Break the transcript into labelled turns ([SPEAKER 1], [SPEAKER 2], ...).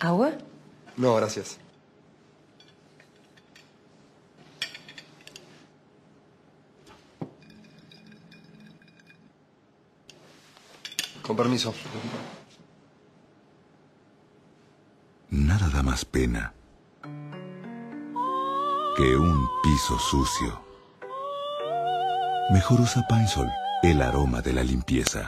[SPEAKER 1] ¿Agua?
[SPEAKER 2] No, gracias. Con permiso.
[SPEAKER 3] Nada da más pena que un piso sucio. Mejor usa Pine el aroma de la limpieza.